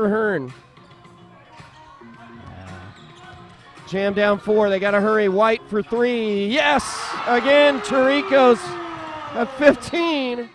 for Hearn. Jam down four. They got to hurry. White for three. Yes! Again, Taricos at 15.